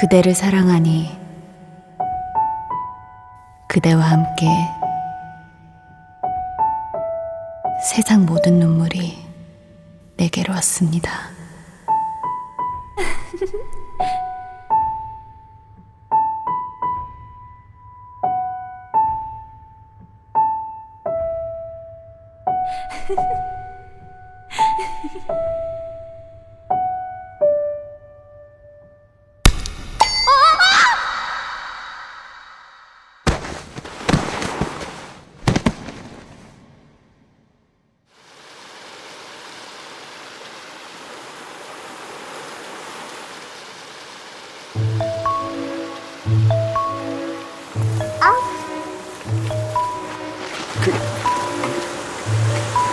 그대를 사랑하니 그대와 함께 세상 모든 눈물이 내게로 왔습니다.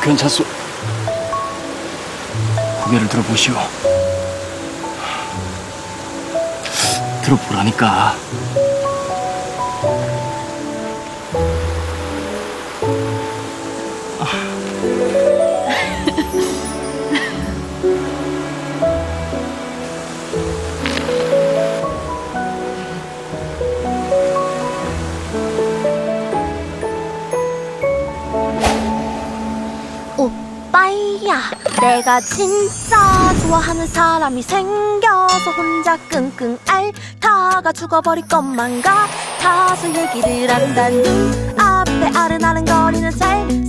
괜찮소. 고개를 들어보시오. 들어보라니까. 오빠야. 내가 진짜 좋아하는 사람이 생겨서 혼자 끙끙 앓다가 죽어버릴 것만 같아서 얘기를 한다. 눈앞에 아른아른거리는 잘생